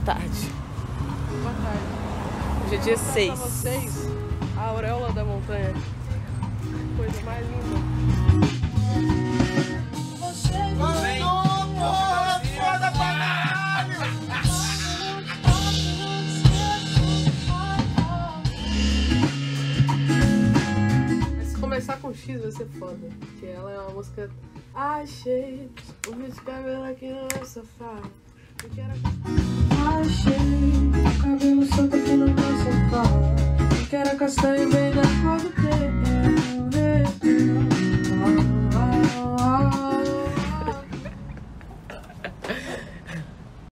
tarde. Boa tarde. Hoje é dia Vou mostrar 6. Pra vocês a auréola da montanha. Coisa mais linda. Mas se começar com X vai ser foda. Porque ela é uma música. Achei um vídeo de cabelo aqui no meu sofá. Eu quero achei o cabelo solto aqui no meu sofá. Que era castanho bem